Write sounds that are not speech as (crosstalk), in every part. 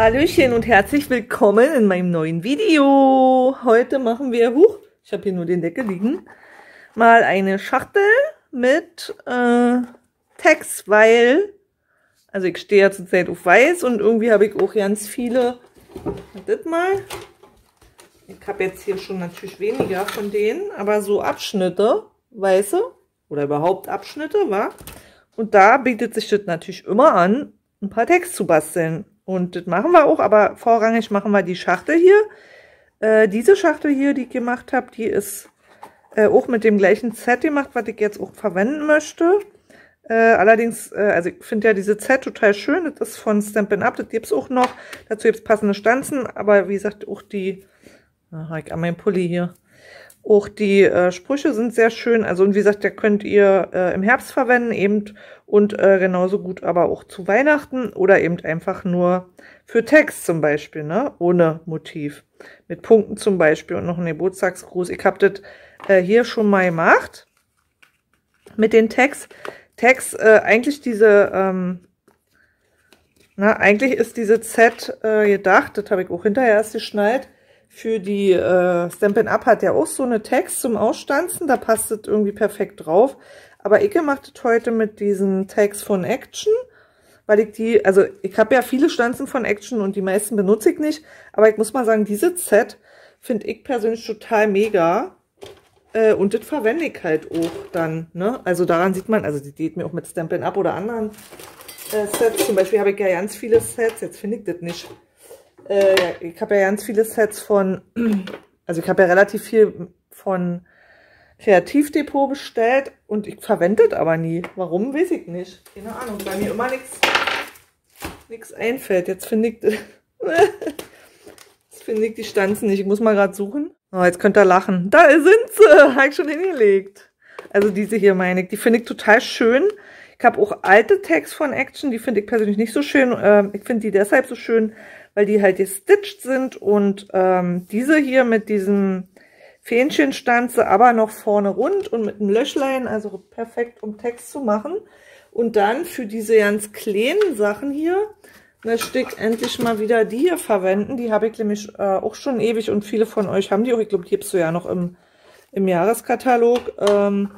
Hallöchen und herzlich willkommen in meinem neuen Video. Heute machen wir, huch, ich habe hier nur den Deckel liegen, mal eine Schachtel mit äh, Text, weil, also ich stehe ja zurzeit auf weiß und irgendwie habe ich auch ganz viele, das mal, ich habe jetzt hier schon natürlich weniger von denen, aber so Abschnitte, weiße, oder überhaupt Abschnitte, war. Und da bietet sich das natürlich immer an, ein paar Text zu basteln. Und das machen wir auch, aber vorrangig machen wir die Schachtel hier. Äh, diese Schachtel hier, die ich gemacht habe, die ist äh, auch mit dem gleichen Set gemacht, was ich jetzt auch verwenden möchte. Äh, allerdings, äh, also ich finde ja diese Set total schön. Das ist von Stampin' Up, das gibt's auch noch. Dazu gibt's passende Stanzen, aber wie gesagt, auch die, aha, ich an meinem Pulli hier. Auch die äh, Sprüche sind sehr schön. Also und wie gesagt, der könnt ihr äh, im Herbst verwenden eben und äh, genauso gut aber auch zu Weihnachten oder eben einfach nur für Text zum Beispiel, ne? Ohne Motiv. Mit Punkten zum Beispiel und noch ein Geburtstagsgruß. Ich habe das äh, hier schon mal gemacht mit den Text. Text, äh, eigentlich diese, ähm, na, eigentlich ist diese Z äh, gedacht, das habe ich auch hinterher erst geschnallt, für die äh, Stampin' Up hat ja auch so eine Text zum Ausstanzen, da passt es irgendwie perfekt drauf. Aber ich mache das heute mit diesen Tags von Action, weil ich die, also ich habe ja viele Stanzen von Action und die meisten benutze ich nicht, aber ich muss mal sagen, diese Set finde ich persönlich total mega. Äh, und das verwende ich halt auch dann, ne? Also daran sieht man, also die geht mir auch mit Stampin' Up oder anderen äh, Sets. Zum Beispiel habe ich ja ganz viele Sets, jetzt finde ich das nicht. Äh, ich habe ja ganz viele Sets von, (clears throat) also ich habe ja relativ viel von Kreativdepot bestellt und ich verwende das aber nie. Warum, weiß ich nicht. Keine Ahnung, weil mir immer nichts einfällt. Jetzt finde ich, (laughs) jetzt finde ich die Stanzen nicht. Ich muss mal gerade suchen. Oh, jetzt könnt ihr lachen. Da sind sie, (laughs) habe ich schon hingelegt. Also diese hier meine ich, die finde ich total schön. Ich habe auch alte Tags von Action, die finde ich persönlich nicht so schön. Ähm, ich finde die deshalb so schön, weil die halt gestitcht sind und ähm, diese hier mit diesem Fähnchenstanze, aber noch vorne rund und mit einem Löchlein, also perfekt, um Text zu machen. Und dann für diese ganz kleinen Sachen hier, möchte ich endlich mal wieder die hier verwenden. Die habe ich nämlich äh, auch schon ewig und viele von euch haben die auch. Ich glaube, die gibst du ja noch im, im Jahreskatalog. Ähm,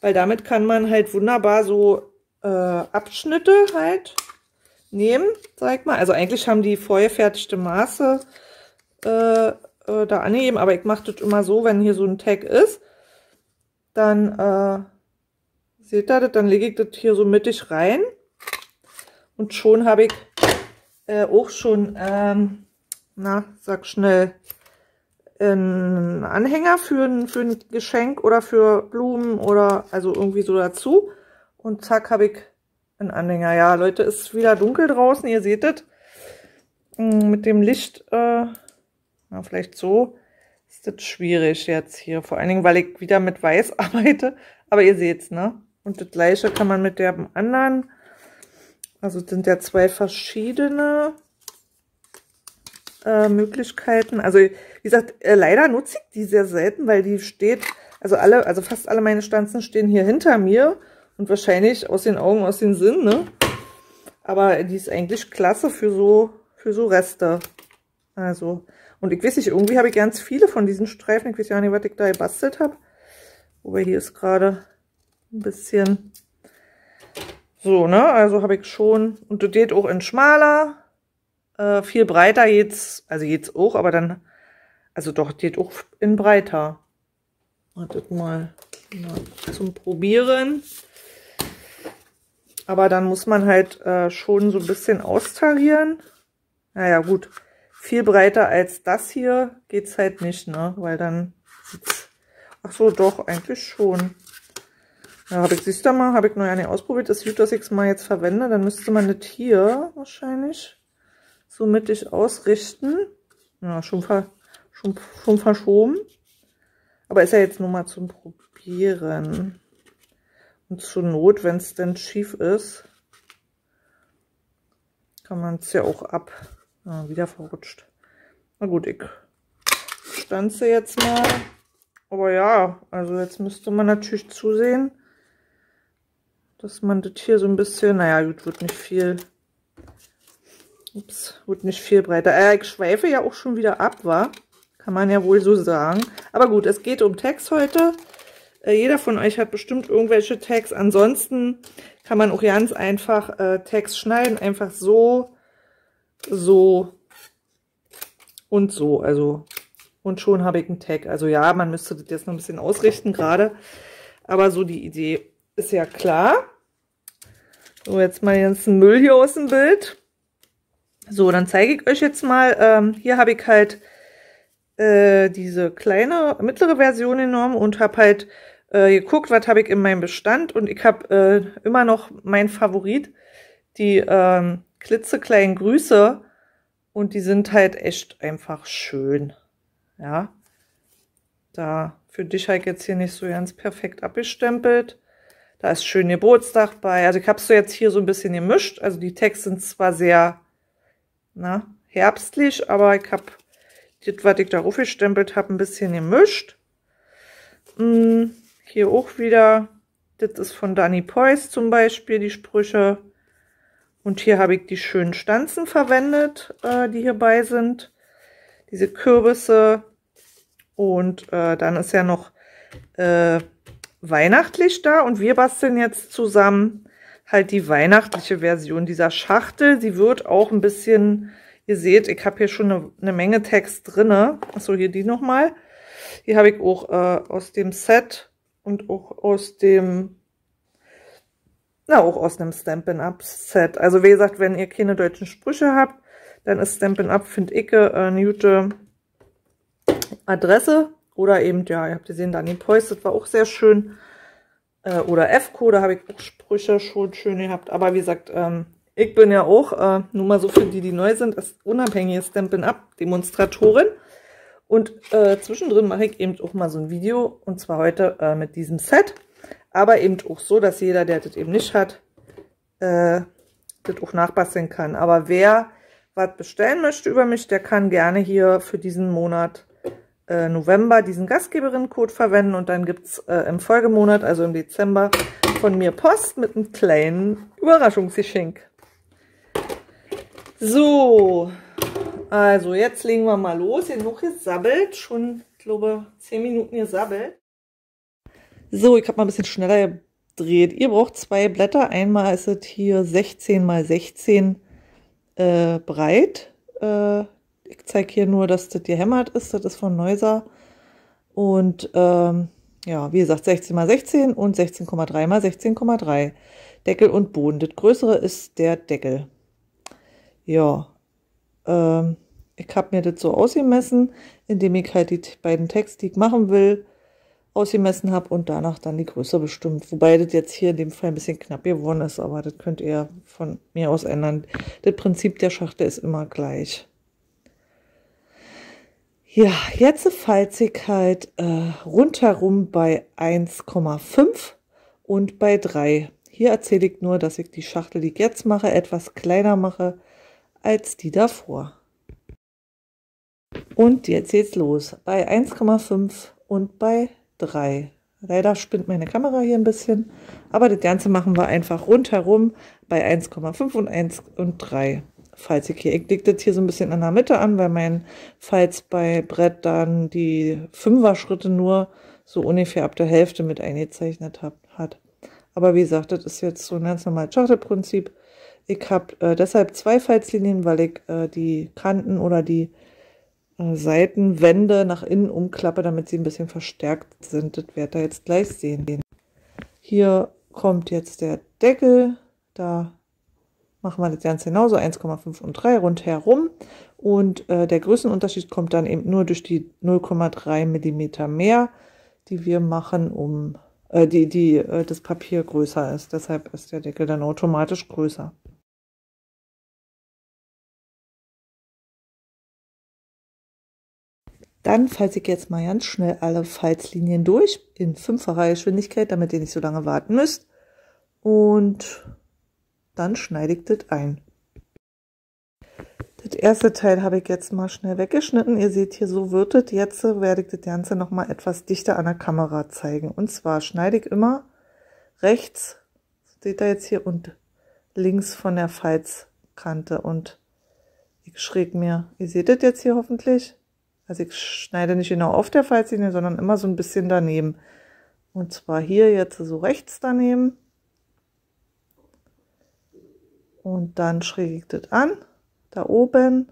weil damit kann man halt wunderbar so äh, Abschnitte halt nehmen, sag ich mal. Also eigentlich haben die vorgefertigte Maße äh, äh, da angegeben, aber ich mache das immer so, wenn hier so ein Tag ist, dann äh, seht ihr das, dann lege ich das hier so mittig rein und schon habe ich äh, auch schon, ähm, na, sag schnell, einen Anhänger für ein, für ein Geschenk oder für Blumen oder also irgendwie so dazu. Und zack, habe ich ein Anhänger. Ja, Leute, ist wieder dunkel draußen. Ihr seht es. Mm, mit dem Licht, äh, na, vielleicht so, ist das schwierig jetzt hier. Vor allen Dingen, weil ich wieder mit Weiß (laughs) arbeite. Aber ihr seht's, ne? Und das gleiche kann man mit dem anderen. Also sind ja zwei verschiedene äh, Möglichkeiten. Also wie gesagt, äh, leider nutze ich die sehr selten, weil die steht, also alle, also fast alle meine Stanzen stehen hier hinter mir. Und wahrscheinlich aus den Augen, aus den Sinn, ne? Aber die ist eigentlich klasse für so, für so Reste. Also, und ich weiß nicht, irgendwie habe ich ganz viele von diesen Streifen. Ich weiß ja nicht, was ich da gebastelt habe. Wobei hier ist gerade ein bisschen so, ne? Also habe ich schon, und das geht auch in schmaler, äh, viel breiter jetzt, also jetzt auch, aber dann, also doch, geht auch in breiter. Wartet mal, mal zum Probieren. Aber dann muss man halt äh, schon so ein bisschen austarieren. Naja, gut. Viel breiter als das hier geht's halt nicht, ne? Weil dann Ach so, doch, eigentlich schon. Ja, habe ich, siehst du mal, habe ich noch ja nicht ausprobiert. Das gut, dass ich es mal jetzt verwende. Dann müsste man das hier wahrscheinlich so mittig ausrichten. Ja, schon, ver, schon, schon verschoben. Aber ist ja jetzt nur mal zum Probieren. Und zur Not, wenn es denn schief ist, kann man es ja auch ab. Ah, wieder verrutscht. Na gut, ich stanze jetzt mal. Aber ja, also jetzt müsste man natürlich zusehen, dass man das hier so ein bisschen, naja gut, wird nicht viel Ups, wird nicht viel breiter. Äh, ich schweife ja auch schon wieder ab, war. Kann man ja wohl so sagen. Aber gut, es geht um Text heute. Äh, jeder von euch hat bestimmt irgendwelche Tags. Ansonsten kann man auch ganz einfach äh, Tags schneiden. Einfach so, so und so. Also und schon habe ich einen Tag. Also ja, man müsste das jetzt noch ein bisschen ausrichten gerade. Aber so die Idee ist ja klar. So, jetzt mal den ganzen Müll hier aus dem Bild. So, dann zeige ich euch jetzt mal. Ähm, hier habe ich halt äh, diese kleine, mittlere Version genommen und habe halt äh, geguckt, was habe ich in meinem Bestand. Und ich habe äh, immer noch mein Favorit, die ähm, klitzekleinen Grüße. Und die sind halt echt einfach schön. Ja, da für dich ich jetzt hier nicht so ganz perfekt abgestempelt. Da ist schön Geburtstag bei. Also ich habe so jetzt hier so ein bisschen gemischt. Also die Texte sind zwar sehr na, herbstlich, aber ich habe das, was ich darauf gestempelt habe, ein bisschen gemischt. Hm, hier auch wieder, das ist von Danny Pois zum Beispiel, die Sprüche. Und hier habe ich die schönen Stanzen verwendet, äh, die hierbei sind. Diese Kürbisse, und äh, dann ist ja noch äh, weihnachtlich da und wir basteln jetzt zusammen halt die weihnachtliche Version dieser Schachtel. Sie wird auch ein bisschen, ihr seht, ich habe hier schon eine, eine, Menge Text drinne. Achso, hier die nochmal. Die habe ich auch äh, aus dem Set und auch aus dem, na, auch aus einem Stampin' Up Set. Also wie gesagt, wenn ihr keine deutschen Sprüche habt, dann ist Stampin' Up, finde ich, äh, eine gute Adresse oder eben, ja, ihr habt gesehen, Dani Preuß, das war auch sehr schön. Äh, oder FCO, da habe ich auch Sprüche schon schön gehabt. Aber wie gesagt, ähm, ich bin ja auch, äh, nur mal so für die, die neu sind, als unabhängige Stampin' Up Demonstratorin. Und äh, zwischendrin mache ich eben auch mal so ein Video, und zwar heute äh, mit diesem Set. Aber eben auch so, dass jeder, der das eben nicht hat, äh, das auch nachbasteln kann. Aber wer was bestellen möchte über mich, der kann gerne hier für diesen Monat äh, November diesen Gastgeberinnen-Code verwenden und dann gibt's äh, im Folgemonat, also im Dezember, von mir Post mit einem kleinen Überraschungsgeschenk. So, also jetzt legen wir mal los. Noch gesabbelt, schon, ich glaube, 10 Minuten gesabbelt. So, ich habe mal ein bisschen schneller gedreht. Ihr braucht zwei Blätter. Einmal ist es hier 16 mal 16 äh, breit. Äh, ich zeige hier nur, dass das gehämmert ist. Das ist von Neuser. Und ähm, ja, wie gesagt, 16 mal 16 und 16,3 mal 16,3. Deckel und Boden. Das größere ist der Deckel. Ja, ähm, ich habe mir das so ausgemessen, indem ich halt die beiden Texte, die ich machen will, ausgemessen habe und danach dann die Größe bestimmt. Wobei das jetzt hier in dem Fall ein bisschen knapp geworden ist, aber das könnt ihr von mir aus ändern. Das Prinzip der Schachtel ist immer gleich. Ja, jetzt Falzigkeit äh, rundherum bei 1,5 und bei 3. Hier erzähle ich nur, dass ich die Schachtel, die ich jetzt mache, etwas kleiner mache als die davor. Und jetzt geht's los. Bei 1,5 und bei 3. Leider spinnt meine Kamera hier ein bisschen, aber das Ganze machen wir einfach rundherum bei 1,5 und 1 und 3 falls ich hier, ich leg das hier so ein bisschen in der Mitte an, weil mein Falz bei Brett dann die Fünfer-Schritte nur so ungefähr ab der Hälfte mit eingezeichnet hat. Aber wie gesagt, das ist jetzt so ein ganz normales Schachtelprinzip. Ich habe äh, deshalb zwei Falzlinien, weil ich äh, die Kanten oder die äh, Seitenwände nach innen umklappe, damit sie ein bisschen verstärkt sind. Das werdet ihr jetzt gleich sehen. Hier kommt jetzt der Deckel. Da machen wir das Ganze genauso, 1,5 und 3 rundherum. Und äh, der Größenunterschied kommt dann eben nur durch die 0,3 Millimeter mehr, die wir machen, um äh, die, die äh, das Papier größer ist. Deshalb ist der Deckel dann automatisch größer. Dann falze ich jetzt mal ganz schnell alle Falzlinien durch in fünffacher Geschwindigkeit, damit ihr nicht so lange warten müsst. Und dann schneide ich das ein. Das erste Teil habe ich jetzt mal schnell weggeschnitten. Ihr seht hier, so wird es. Jetzt werde ich das Ganze noch mal etwas dichter an der Kamera zeigen. Und zwar schneide ich immer rechts, seht ihr jetzt hier, und links von der Falzkante. Und Ich schräg mir, ihr seht das jetzt hier hoffentlich. Also ich schneide nicht genau auf der Falzlinie, sondern immer so ein bisschen daneben. Und zwar hier jetzt so rechts daneben. Und dann schräge ich das an, da oben.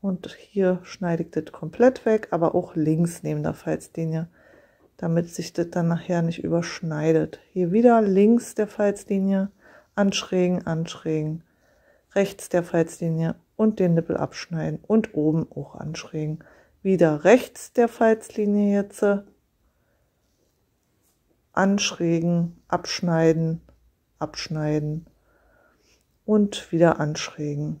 Und hier schneide ich das komplett weg, aber auch links neben der Falzlinie, damit sich das dann nachher nicht überschneidet. Hier wieder links der Falzlinie, anschrägen, anschrägen, rechts der Falzlinie und den Nippel abschneiden und oben auch anschrägen. Wieder rechts der Falzlinie jetzt, anschrägen, abschneiden, abschneiden und wieder anschrägen.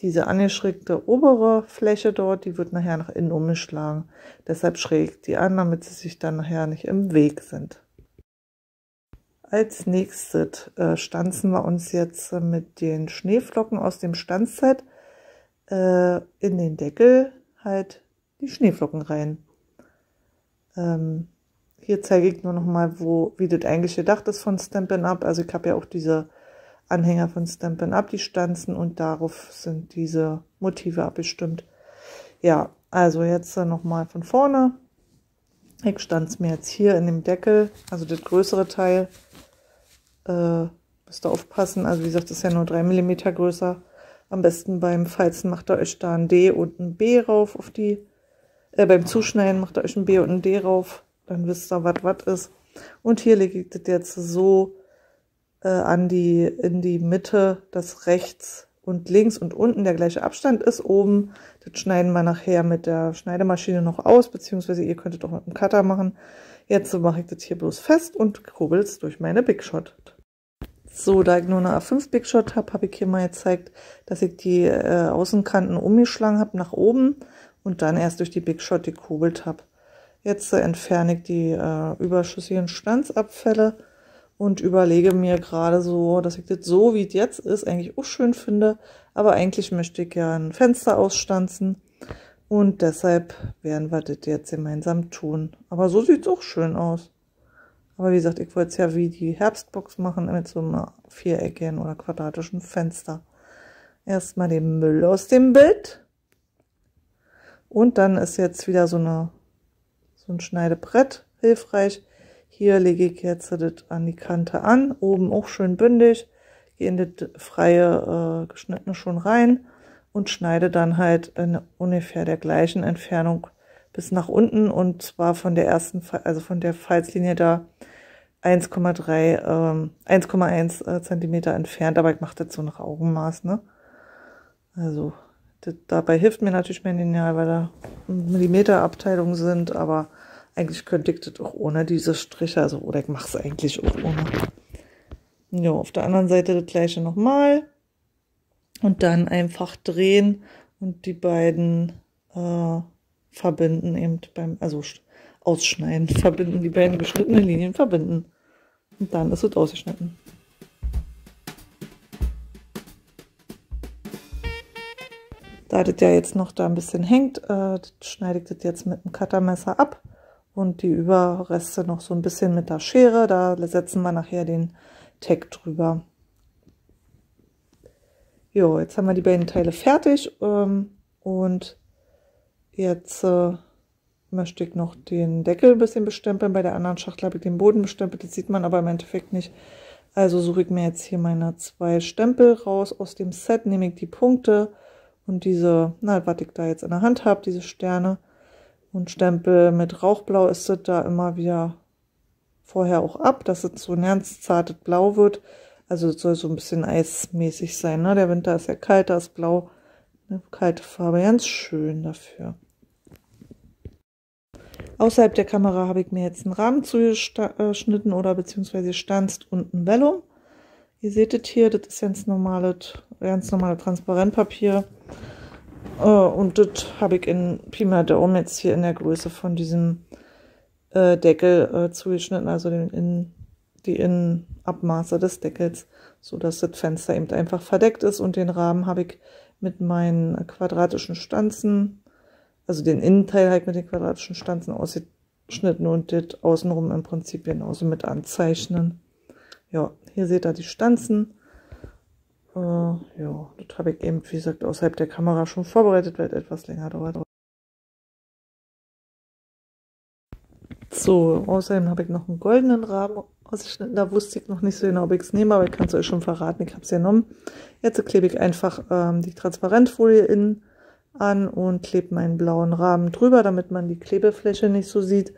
Diese angeschrägte obere Fläche dort, die wird nachher nach innen umgeschlagen. Deshalb schrägt die an, damit sie sich dann nachher nicht im Weg sind. Als nächstes äh, stanzen wir uns jetzt mit den Schneeflocken aus dem Stanzset äh, in den Deckel halt die Schneeflocken rein. Ähm, hier zeige ich nur noch mal, wo, wie das eigentlich gedacht ist von Stampin' Up. Also ich habe ja auch diese Anhänger von Stampin' Up, die stanzen und darauf sind diese Motive abgestimmt. Ja, also jetzt noch mal von vorne. Ich stanze mir jetzt hier in dem Deckel, also das größere Teil. Äh, müsst ihr aufpassen, also wie gesagt, das ist ja nur drei Millimeter größer. Am besten beim Falzen macht ihr euch da ein D und ein B rauf auf die, äh, beim Zuschneiden macht ihr euch ein B und ein D rauf dann wisst ihr, was was ist. Und hier lege ich das jetzt so äh, an die, in die Mitte, dass rechts und links und unten der gleiche Abstand ist. Oben, das schneiden wir nachher mit der Schneidemaschine noch aus, beziehungsweise ihr könntet auch mit dem Cutter machen. Jetzt mache ich das hier bloß fest und kurbel es durch meine Big Shot. So, da ich nur eine A5 Big Shot habe, habe ich hier mal gezeigt, dass ich die äh, Außenkanten umgeschlagen habe nach oben und dann erst durch die Big Shot gekurbelt habe. Jetzt entferne ich die äh, überschüssigen Stanzabfälle und überlege mir gerade so, dass ich das so, wie es jetzt ist, eigentlich auch schön finde. Aber eigentlich möchte ich ja ein Fenster ausstanzen. Und deshalb werden wir das jetzt gemeinsam tun. Aber so sieht es auch schön aus. Aber wie gesagt, ich wollte es ja wie die Herbstbox machen mit so einem viereckigen oder quadratischen Fenster. Erstmal den Müll aus dem Bild. Und dann ist jetzt wieder so eine so ein Schneidebrett hilfreich. Hier lege ich jetzt das an die Kante an, oben auch schön bündig, gehe in das freie äh, geschnittene schon rein und schneide dann halt in ungefähr der gleichen Entfernung bis nach unten und zwar von der ersten, also von der Falzlinie da 1,3, ähm, 1,1 äh, Zentimeter entfernt, aber ich mache das so nach Augenmaß, ne? Also das, dabei hilft mir natürlich mein Lineal, weil da Millimeterabteilungen sind, aber eigentlich könnte ich das auch ohne diese Striche, also oder ich mache es eigentlich auch ohne. Ja, auf der anderen Seite das gleiche nochmal und dann einfach drehen und die beiden äh, verbinden eben beim, also ausschneiden, (laughs) verbinden, die beiden geschnittenen Linien verbinden. Und dann ist es ausgeschnitten. Da das ja jetzt noch da ein bisschen hängt, äh, schneide ich das jetzt mit dem Cuttermesser ab und die Überreste noch so ein bisschen mit der Schere. Da setzen wir nachher den Tag drüber. Jo, jetzt haben wir die beiden Teile fertig ähm, und jetzt äh, möchte ich noch den Deckel ein bisschen bestempeln. Bei der anderen Schachtel habe ich den Boden bestempelt, das sieht man aber im Endeffekt nicht. Also suche ich mir jetzt hier meine zwei Stempel raus aus dem Set, nehme ich die Punkte und diese, na, was ich da jetzt in der Hand habe, diese Sterne und Stempel mit Rauchblau ist das da immer wieder vorher auch ab, dass es so ein ganz zartes Blau wird. Also es soll so ein bisschen eismäßig sein. Ne? Der Winter ist ja kalt, da ist Blau eine kalte Farbe. Ganz schön dafür. Außerhalb der Kamera habe ich mir jetzt einen Rahmen zugeschnitten oder beziehungsweise stanzt und ein Vellum. Ihr seht es hier, das ist ganz normales, ganz normale Transparentpapier. Äh, und das habe ich in Pi mal Daumen jetzt hier in der Größe von diesem äh, Deckel äh, zugeschnitten, also in, die Innenabmaße des Deckels, so dass das Fenster eben einfach verdeckt ist und den Rahmen habe ich mit meinen quadratischen Stanzen, also den Innenteil halt mit den quadratischen Stanzen ausgeschnitten und das außenrum im Prinzip genauso mit anzeichnen. Ja, hier seht ihr die Stanzen Äh, ja, das habe ich eben, wie gesagt, außerhalb der Kamera schon vorbereitet, weil etwas länger dauert. So, außerdem habe ich noch einen goldenen Rahmen ausgeschnitten. Da wusste ich noch nicht so genau, ob ich es nehme, aber ich kann es euch schon verraten. Ich habe es genommen. Jetzt klebe ich einfach ähm, die Transparentfolie innen an und klebe meinen blauen Rahmen drüber, damit man die Klebefläche nicht so sieht.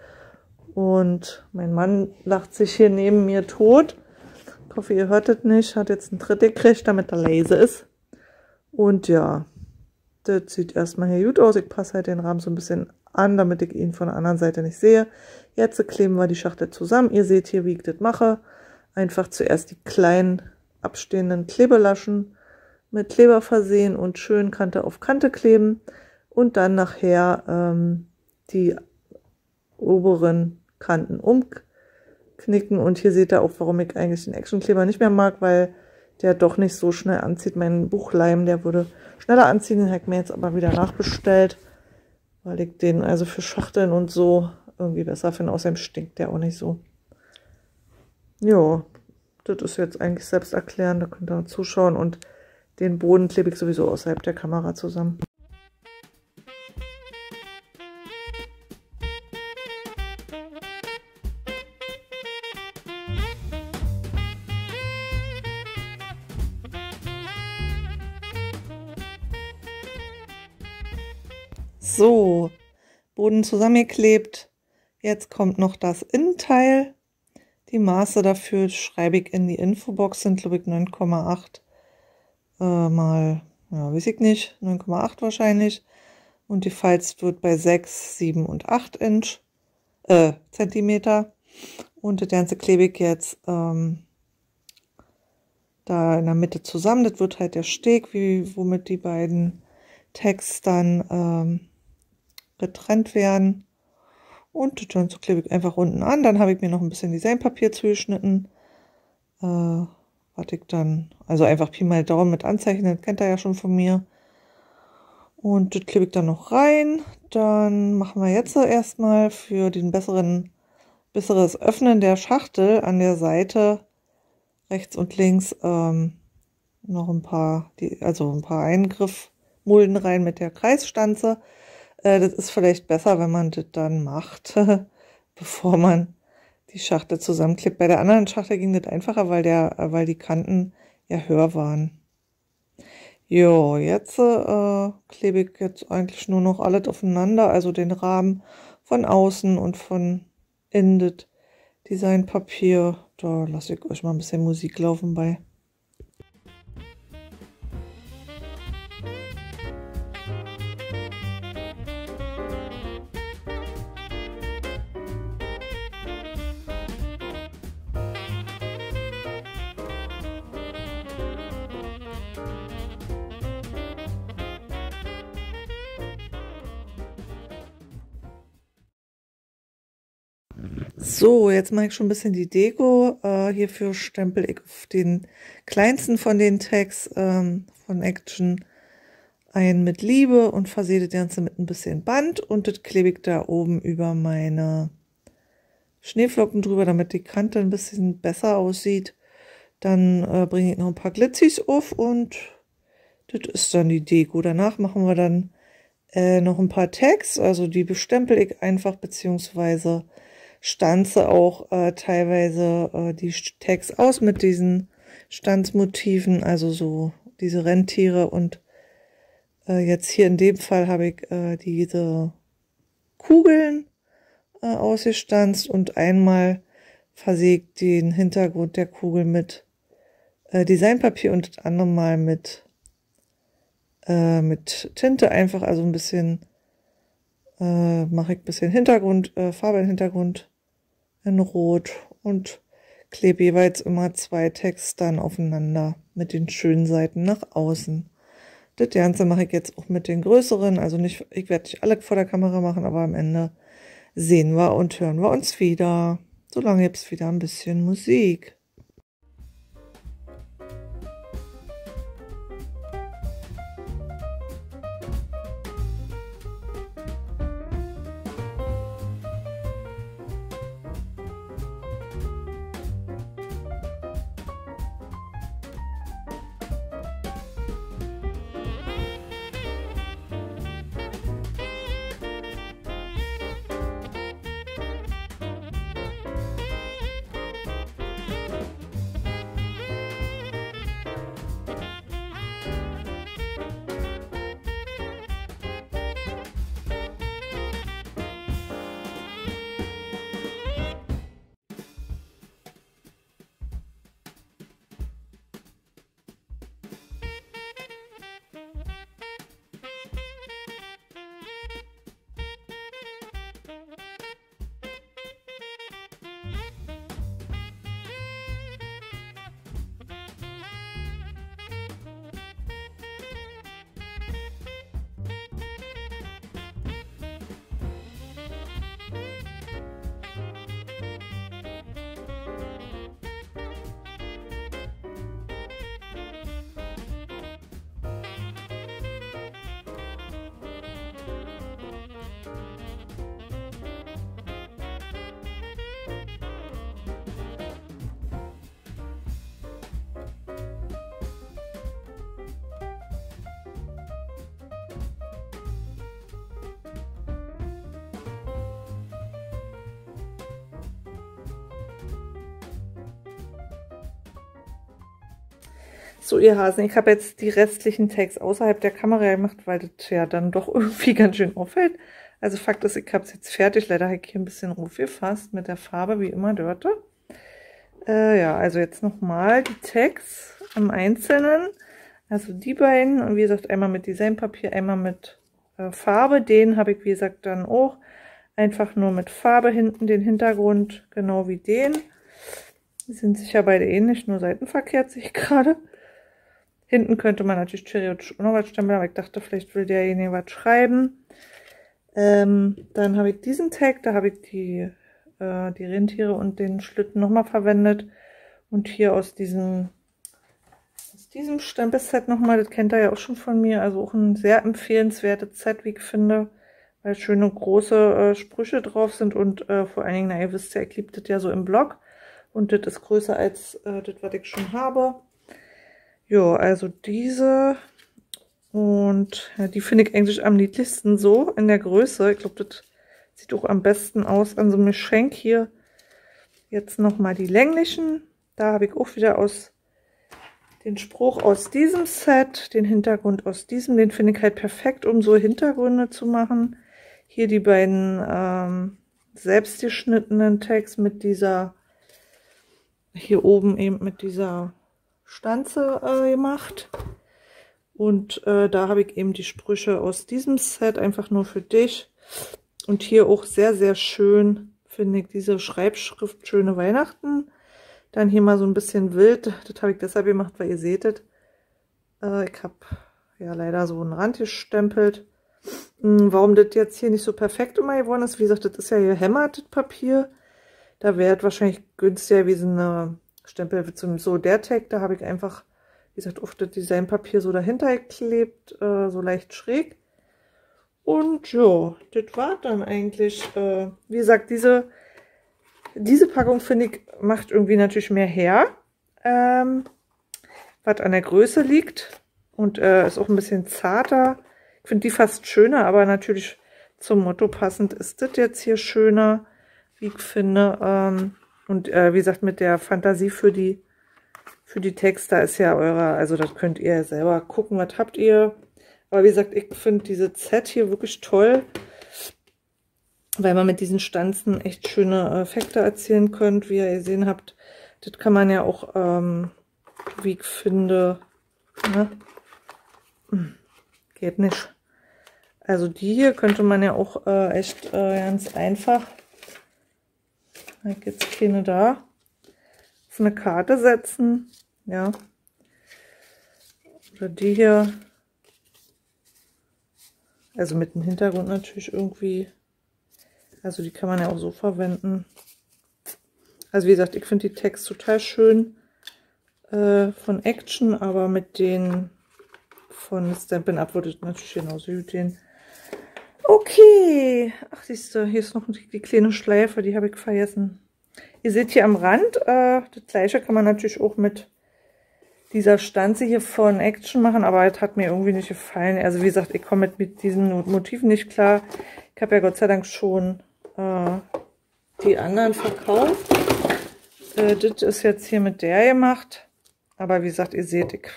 Und mein Mann lacht sich hier neben mir tot. Ich hoffe, ihr hört es nicht. Hat jetzt einen Tritt gekriegt, damit er leise ist. Und ja, das sieht erstmal hier gut aus. Ich passe halt den Rahmen so ein bisschen an, damit ich ihn von der anderen Seite nicht sehe. Jetzt kleben wir die Schachtel zusammen. Ihr seht hier, wie ich das mache. Einfach zuerst die kleinen abstehenden Klebelaschen mit Kleber versehen und schön Kante auf Kante kleben und dann nachher ähm, die oberen Kanten umknicken. Und hier seht ihr auch, warum ich eigentlich den Actionkleber nicht mehr mag, weil der doch nicht so schnell anzieht. Mein Buchleim, der würde schneller anziehen, den habe ich mir jetzt aber wieder nachbestellt, weil ich den also für Schachteln und so irgendwie besser finde. Außerdem stinkt der auch nicht so. Ja, das ist jetzt eigentlich selbst erklären, da könnt ihr zuschauen und den Boden klebe ich sowieso außerhalb der Kamera zusammen. So, Boden zusammengeklebt. Jetzt kommt noch das Innenteil. Die Maße dafür schreibe ich in die Infobox, sind glaube ich 9,8 äh, mal, ja, weiß ich nicht, 9,8 wahrscheinlich. Und die Falz wird bei 6, 7 und 8 Inch, äh, Zentimeter. Und das Ganze klebe ich jetzt ähm, da in der Mitte zusammen. Das wird halt der Steg, wie, womit die beiden Tags dann ähm, getrennt werden. Und dann klebe ich einfach unten an. Dann habe ich mir noch ein bisschen Designpapier zugeschnitten. Äh, was ich dann, also einfach Pi mal Daumen mit anzeichnen, kennt ihr ja schon von mir. Und das klebe ich dann noch rein. Dann machen wir jetzt erstmal für den besseren, besseres Öffnen der Schachtel an der Seite rechts und links ähm, noch ein paar, die, also ein paar Eingriffmulden rein mit der Kreisstanze. Äh, das ist vielleicht besser, wenn man das dann macht, (laughs) bevor man die Schachtel zusammenklebt. Bei der anderen Schachtel ging das einfacher, weil, der, weil die Kanten ja höher waren. Jo, jetzt äh, klebe ich jetzt eigentlich nur noch alles aufeinander, also den Rahmen von außen und von innen das Designpapier. Da lasse ich euch mal ein bisschen Musik laufen bei. So, jetzt mache ich schon ein bisschen die Deko. Äh, hierfür stempel ich auf den kleinsten von den Tags ähm, von Action ein mit Liebe und versehe das Ganze mit ein bisschen Band und das klebe ich da oben über meine Schneeflocken drüber, damit die Kante ein bisschen besser aussieht. Dann äh, bringe ich noch ein paar Glitzis auf und das ist dann die Deko. Danach machen wir dann äh, noch ein paar Tags, also die bestempel ich einfach, beziehungsweise stanze auch äh, teilweise äh, die Tags aus mit diesen Stanzmotiven, also so diese Rentiere und äh, jetzt hier in dem Fall habe ich äh, diese Kugeln äh, ausgestanzt und einmal versägt den Hintergrund der Kugel mit äh, Designpapier und das andere Mal mit, äh, mit Tinte einfach, also ein bisschen äh, mache ich ein bisschen Hintergrund, äh, Farbe im Hintergrund in Rot und klebe jeweils immer zwei Tags dann aufeinander mit den schönen Seiten nach außen. Das Ganze mache ich jetzt auch mit den größeren, also nicht, ich werde nicht alle vor der Kamera machen, aber am Ende sehen wir und hören wir uns wieder. Solange gibt es wieder ein bisschen Musik. So, ihr Hasen, ich habe jetzt die restlichen Tags außerhalb der Kamera gemacht, weil das ja dann doch (laughs) irgendwie ganz schön auffällt. Also Fakt ist, ich habe es jetzt fertig. Leider habe ich hier ein bisschen aufgefasst mit der Farbe, wie immer dort. Äh, ja, also jetzt nochmal die Tags im Einzelnen. Also die beiden, und wie gesagt, einmal mit Designpapier, einmal mit äh, Farbe. Den habe ich, wie gesagt, dann auch einfach nur mit Farbe hinten den Hintergrund, genau wie den. Die sind sicher beide ähnlich, nur seitenverkehrt sehe ich (laughs) gerade. Hinten könnte man natürlich theoretisch auch noch was stempeln, aber ich dachte, vielleicht will derjenige was schreiben. Ähm, dann habe ich diesen Tag, da habe ich die, äh, die Rentiere und den Schlitten nochmal verwendet. Und hier aus diesem, aus diesem Stempelset nochmal, das kennt ihr ja auch schon von mir, also auch ein sehr empfehlenswertes Set, wie ich finde, weil schöne große äh, Sprüche drauf sind und äh, vor allen Dingen, na ihr wisst ja, ich liebe das ja so im Blog. Und das ist größer als äh, das, was ich schon habe. Ja, also diese und ja, die finde ich eigentlich am niedlichsten so in der Größe. Ich glaube, das sieht auch am besten aus an so einem Geschenk hier. Jetzt nochmal die länglichen. Da habe ich auch wieder aus den Spruch aus diesem Set, den Hintergrund aus diesem. Den finde ich halt perfekt, um so Hintergründe zu machen. Hier die beiden ähm, selbstgeschnittenen Tags mit dieser, hier oben eben mit dieser Stanze äh, gemacht. Und äh, da habe ich eben die Sprüche aus diesem Set einfach nur für dich. Und hier auch sehr, sehr schön, finde ich, diese Schreibschrift Schöne Weihnachten. Dann hier mal so ein bisschen wild. Das habe ich deshalb gemacht, weil ihr seht es. Äh, ich habe ja leider so einen Rand gestempelt. Hm, warum das jetzt hier nicht so perfekt immer geworden ist, wie gesagt, das ist ja hier hämmert Papier. Da wäre wahrscheinlich günstiger gewesen eine Stempel zum so der Tag, da habe ich einfach, wie gesagt, auf das Designpapier so dahinter geklebt, äh, so leicht schräg. Und ja, das war dann eigentlich, äh, wie gesagt, diese, diese Packung, finde ich, macht irgendwie natürlich mehr her, ähm, was an der Größe liegt. Und äh, ist auch ein bisschen zarter. Ich finde die fast schöner, aber natürlich zum Motto passend ist das jetzt hier schöner, wie ich finde. Ähm, und äh, wie gesagt, mit der Fantasie für die, für die Texte ist ja eure, also das könnt ihr selber gucken, was habt ihr. Aber wie gesagt, ich finde diese Z hier wirklich toll, weil man mit diesen Stanzen echt schöne Effekte erzielen könnt, wie ihr gesehen habt. Das kann man ja auch, ähm, wie ich finde, ne? Hm, geht nicht. Also die hier könnte man ja auch äh, echt äh, ganz einfach ich jetzt keine da. Auf eine Karte setzen. Ja. Oder die hier. Also mit dem Hintergrund natürlich irgendwie. Also die kann man ja auch so verwenden. Also wie gesagt, ich finde die Text total schön äh, von Action, aber mit den von Stampin' Up würde natürlich genauso gut gehen. Okay. Ach, siehst du, hier ist noch die, die kleine Schleife, die habe ich vergessen. Ihr seht hier am Rand, äh, das gleiche kann man natürlich auch mit dieser Stanze hier von Action machen, aber das hat mir irgendwie nicht gefallen. Also wie gesagt, ich komme mit, mit diesen Motiven nicht klar. Ich habe ja Gott sei Dank schon äh, die anderen verkauft. Äh, das ist jetzt hier mit der gemacht. Aber wie gesagt, ihr seht, ich,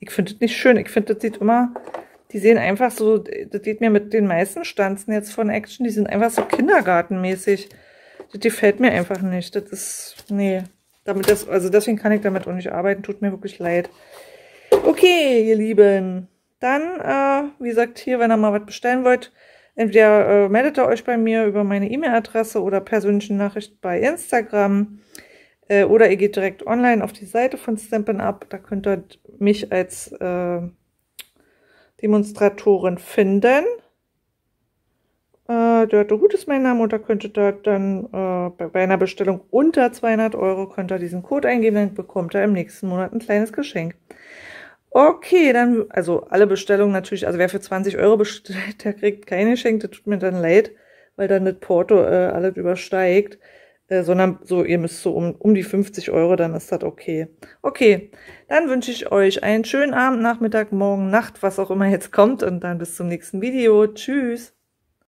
ich finde das nicht schön. Ich finde, das sieht immer die sehen einfach so, das geht mir mit den meisten Stanzen jetzt von Action, die sind einfach so kindergartenmäßig. Das gefällt mir einfach nicht. Das ist, nee. Damit das, also deswegen kann ich damit auch nicht arbeiten. Tut mir wirklich leid. Okay, ihr Lieben. Dann, äh, wie gesagt, hier, wenn ihr mal was bestellen wollt, entweder äh, meldet ihr euch bei mir über meine E-Mail-Adresse oder persönliche Nachricht bei Instagram. Äh, oder ihr geht direkt online auf die Seite von Stampin' Up. Da könnt ihr mich als äh, Demonstratoren finden. Äh, Dörte Hut ist mein Name und da könntet ihr dann äh, bei, bei, einer Bestellung unter 200 Euro könnt ihr diesen Code eingeben, dann bekommt ihr im nächsten Monat ein kleines Geschenk. Okay, dann, also alle Bestellungen natürlich, also wer für 20 Euro bestellt, (laughs) der kriegt keine Geschenk, das tut mir dann leid, weil dann das Porto äh, alles übersteigt. Äh, sondern so, ihr müsst so um, um die 50 Euro, dann ist das okay. Okay, dann wünsche ich euch einen schönen Abend, Nachmittag, Morgen, Nacht, was auch immer jetzt kommt und dann bis zum nächsten Video. Tschüss!